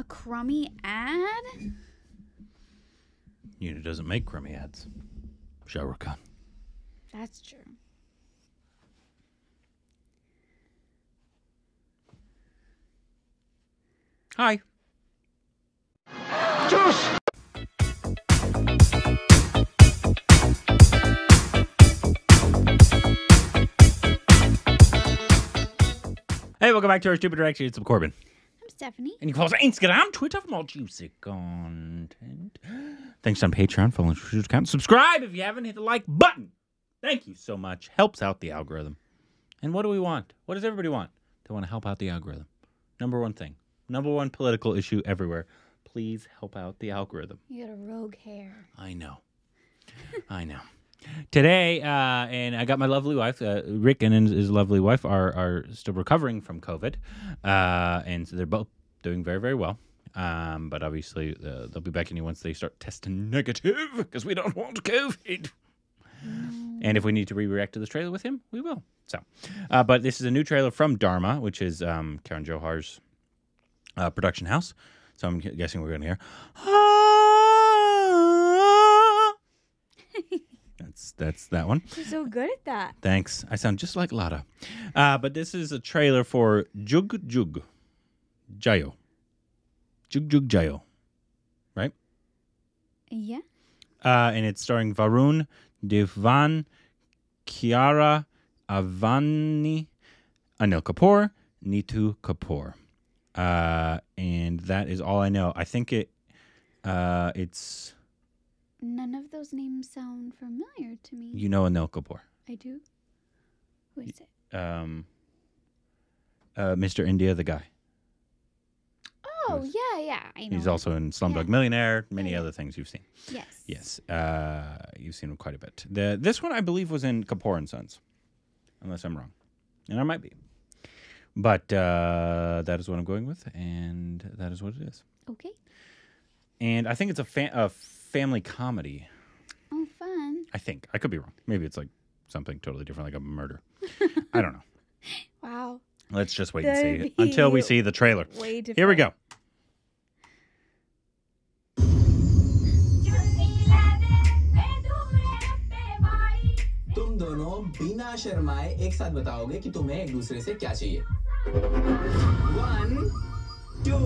A crummy ad? Unit doesn't make crummy ads. Shah Rukh Khan. That's true. Hi. Hey, welcome back to our stupid direction. It's Korbin. Stephanie. And you can follow us on Instagram, Twitter for more juicy content. Thanks on Patreon, follow us on account. Subscribe if you haven't, hit the like button. Thank you so much. Helps out the algorithm. And what do we want? What does everybody want? They want to help out the algorithm. Number one thing. Number one political issue everywhere. Please help out the algorithm. You got a rogue hair. I know. I know. Today, uh, and I got my lovely wife, uh, Rick and his lovely wife are, are still recovering from COVID. Uh, and so they're both doing very, very well. Um, but obviously, uh, they'll be back in you once they start testing negative because we don't want COVID. And if we need to re-react to this trailer with him, we will. So, uh, but this is a new trailer from Dharma, which is um, Karan Johar's uh, production house. So I'm guessing we're going to hear. "Ah." That's that's that one. You're so good at that. Thanks. I sound just like Lada. Uh, but this is a trailer for Jug Jugg Jeeyo. Jug Jugg Jeeyo. Right? Yeah. Uh, and it's starring Varun Dhawan, Kiara Advani, Anil Kapoor, Neetu Kapoor. Uh, and that is all I know. I think it uh, it's None of those names sound familiar to me. you know Anil Kapoor. I do. Who is it? Um, uh, Mr. India, the guy. Oh, yeah, yeah. I know. He's also in Slumdog Yeah. Millionaire, many Yeah, yeah. other things you've seen. Yes. Yes, uh, you've seen him quite a bit. The this one I believe was in Kapoor and Sons, unless I'm wrong, and I might be. But uh, that is what I'm going with, and that is what it is. Okay. And I think it's a, fa- a family comedy. Oh, fun. I think I could be wrong. Maybe it's like something totally different, like a murder. I don't know. Wow. Let's just wait and see That'd until we be see the trailer. Way different. Here we go. तुम दोनों बिना शर्माए एक साथ बताओगे कि तुम्हें एक दूसरे से क्या चाहिए वन टू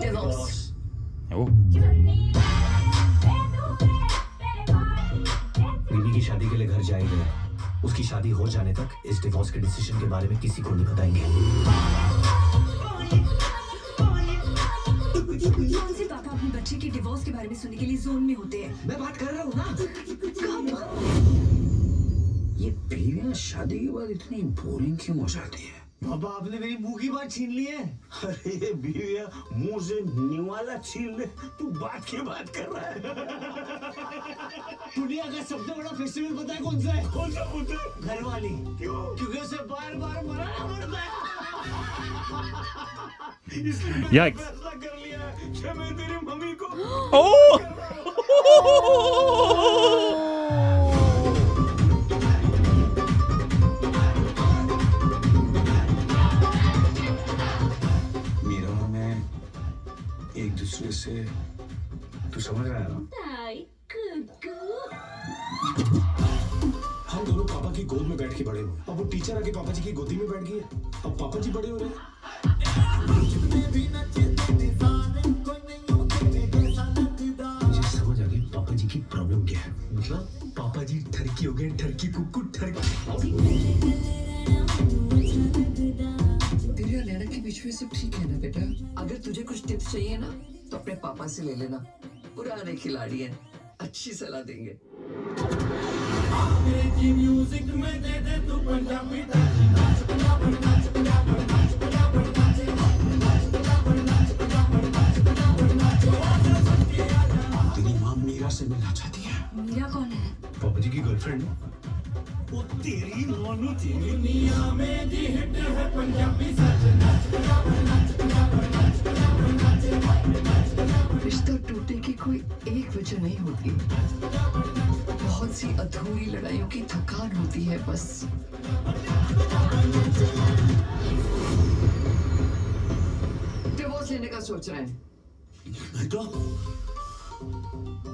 डिवोर्स Oh, शादी के लिए घर जाएँगे उसकी शादी हो जाने तक इस डिवोर्स के डिसीज़न के बारे में किसी को नहीं बताएँगे। पापा अपने बच्चे के डिवोर्स के बारे में सुनने के लिए जोन में होते हैं? मैं बात कर रहा हूँ ना। ये बीवियाँ शादी के बाद इतनी बोरिंग क्यों हो जाती है? पापा आपने मेरी मुँह की बात छीन ली है। अरे ये बीविया मुँह से निवाला छीन ले तू बात की बात कर रहा है। दुनिया का सबसे बड़ा फेस्टिवल पता है कौन सा है? कौन सा कौन सा घर वाली क्यों? क्योंकि उसे बार बार मनाना पड़ता है इसलिए कर लिया है कि मैं तेरी मम्मी को oh! एक दूसरे से तू समझ रहा है ना? हम दोनों पापा की गोद में बैठ के बड़े हुए अब वो टीचर आके पापा जी की गोदी में बैठ गई है। अब पापा जी बड़े हो रहे हैं। समझ आ गई पापा जी की प्रॉब्लम क्या है। मतलब पापा जी ठरकी हो गए ठरकी कुक्कू ठरकी। तेरे और नैना के बीच में सब ठीक है ना बेटा? अगर तुझे कुछ टिप्स चाहिए ना तो अपने पापा से ले लेना। पुराने खिलाड़ी हैं। अच्छी सलाह देंगे। मिलना चाहती है। पापा जी की गर्लफ्रेंड वो तेरी दुनिया में जी हिट है पंजाबी सच रिश्ता टूटने की कोई एक वजह नहीं होती। बहुत सी अधूरी लड़ाइयों की थकान होती है बस। डिवोर्स लेने का सोच रहे हैं। तो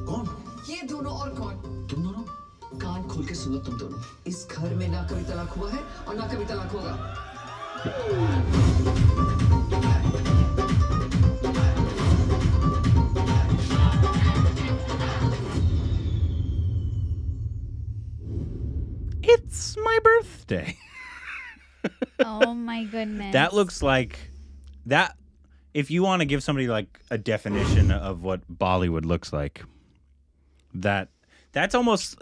कौन? ये दोनों और कौन? तुम दोनों? कान खोल के सुनो तुम दोनों। इस घर में ना कभी तलाक हुआ है और ना कभी तलाक होगा। Birthday. oh my goodness. That looks like that. If you want to give somebody like a definition of what Bollywood looks like, that that's almost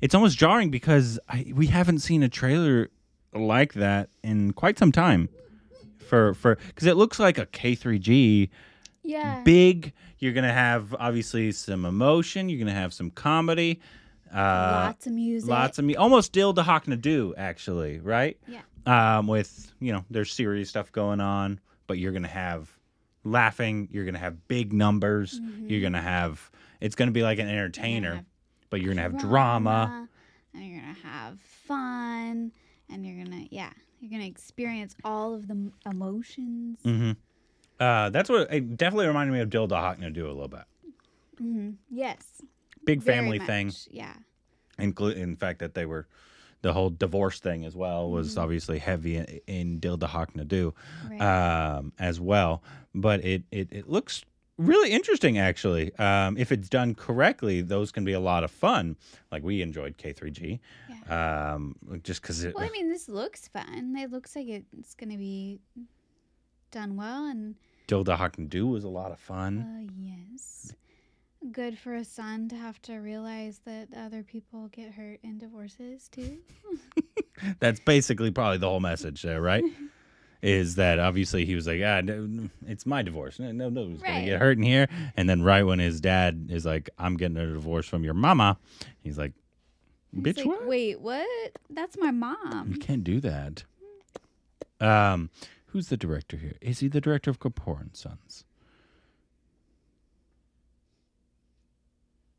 it's almost jarring because I, we haven't seen a trailer like that in quite some time. For for because it looks like a K3G yeah. big. You're gonna have obviously some emotion. You're gonna have some comedy. Uh, Lots of music. Lots of me, almost Dil Dhadakne Do, actually, right? Yeah. Um, with you know, there's serious stuff going on, but you're gonna have laughing. You're gonna have big numbers. You're gonna have. It's gonna be like an entertainer, have but you're gonna have drama. and you're gonna have fun and you're gonna yeah you're gonna experience all of the m- emotions hmm Uh, that's what it definitely reminded me of Dil Dhadakne Do a little bit. yes Big family thing. yeah include in fact that they were the whole divorce thing as well was obviously heavy in, in Dil Dhadakne Do right um, as well. But it, it it looks really interesting actually. Um, if it's done correctly, those can be a lot of fun. Like we enjoyed K3G, um, just because it. well i mean this looks fun it looks like it's gonna be done well and Dil Dhadakne Do was a lot of fun. uh, yes good for a son to have to realize that other people get hurt in divorces too That's basically probably the whole message there, right? Is that obviously he was like, ah, no, it's my divorce. No, no, no, he's gonna get hurt in here. And then right when his dad is like, I'm getting a divorce from your mama, he's like, bitch, like, what? wait what that's my mom You can't do that. Um, who's the director here? Is he the director of Kapoor and Sons?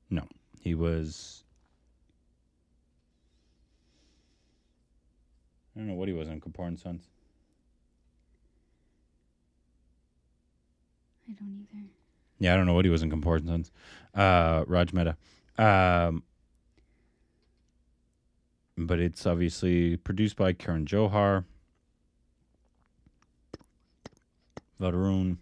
No, he was. I don't know what he was in Kapoor and Sons. i don't either Yeah, I don't know what he was in Kapoor and Sons. Uh, Raj Mehta. Um, but it's obviously produced by Karan Johar. Varun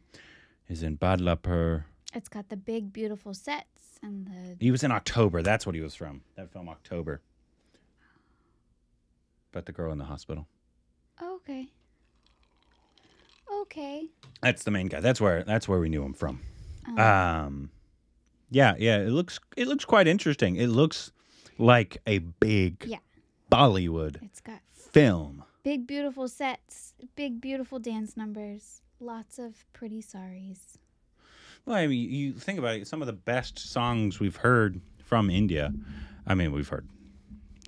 is in Badlapur. It's got the big beautiful sets and the He was in October. That's what he was from. That film, October. About the girl in the hospital. okay okay That's the main guy. That's where that's where we knew him from. Um, Um, yeah, yeah. It looks it looks quite interesting. It looks like a big Yeah. Bollywood it's got film. big beautiful sets big beautiful dance numbers lots of pretty saris Well, I mean, you think about it. Some of the best songs we've heard from India. I mean, we've heard.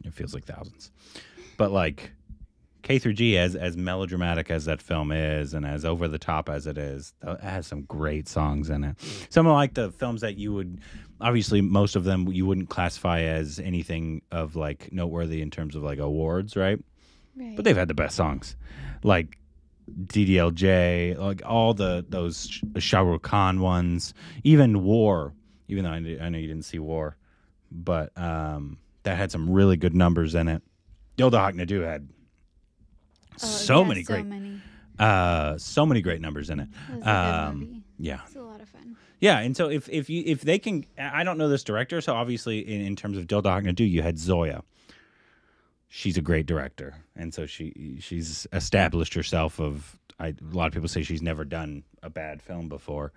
It feels like thousands, but like K through G, as as melodramatic as that film is, and as over the top as it is, it has some great songs in it. Some of like the films that you would, obviously, most of them you wouldn't classify as anything of like noteworthy in terms of like awards, right? right but they've had the best songs, like DDLJ, like all the those Sh- Shah Rukh Khan ones, even War. Even though I, I know you didn't see War, but um, that had some really good numbers in it. Dil Dhadakne Do had Oh, so yeah, many so great, many uh, so many great numbers in it. it a good Um, yeah, it's a lot of fun yeah, and so if if you if they can, I don't know this director, so obviously in, in terms of Dil Dhadakne Do, you had Zoya. She's a great director, and so she she's established herself. Of I, a lot of people say she's never done a bad film before,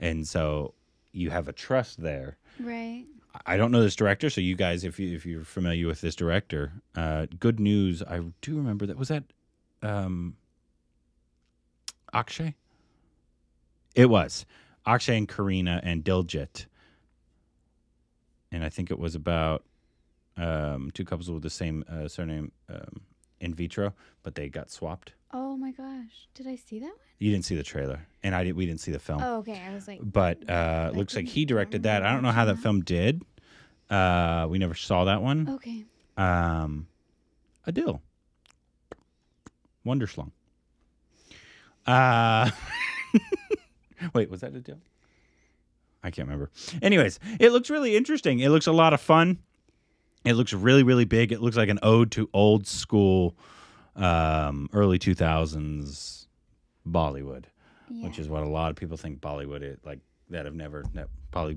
and so you have a trust there. right I don't know this director, so you guys, if you if you're familiar with this director, uh, good news. I do remember that was that um, Akshay. It was Akshay and Kareena and Diljit, and I think it was about um, two couples with the same uh, surname um, in vitro, but they got swapped. oh my gosh did i see that one? You didn't see the trailer, and I did. We didn't see the film Oh, okay i was like but uh, looks like he directed that. I don't know how that film did. Uh, we never saw that one. okay Um, Adil, Wonderslung. Uh, Wait, was that a joke? I can't remember. Anyways, it looks really interesting. It looks a lot of fun. It looks really, really big. It looks like an ode to old school, um, early 2000s Bollywood, Yeah. which is what a lot of people think Bollywood is like that have never, that probably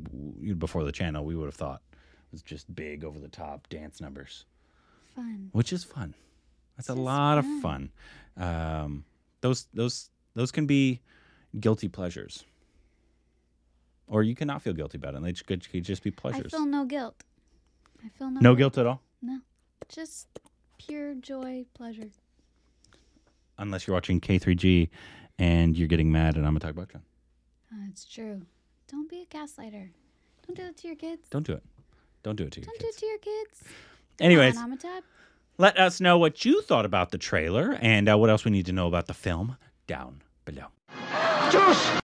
before the channel, we would have thought was just big over the top dance numbers fun. which is fun. That's a This lot of fun. fun. Um, those those those can be guilty pleasures, or you cannot feel guilty about it. and They could, just be pleasures. I feel no guilt. I feel no no guilt at all, No. Just pure joy, pleasure. unless you're watching K3G and you're getting mad, and I'm gonna talk about John. Uh, it's true. Don't be a gaslighter. Don't do it to your kids. Don't do it. Don't do it to your kids. Don't do it to your kids. Anyways, Come on, Amitabh. let us know what you thought about the trailer and uh, what else we need to know about the film down below. Juice!